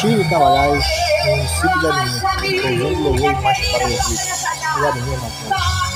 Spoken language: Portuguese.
Chico Cavalhais, município de Alimento, projeto de louvor e marcha para o Egito. E mesmo, Matheus.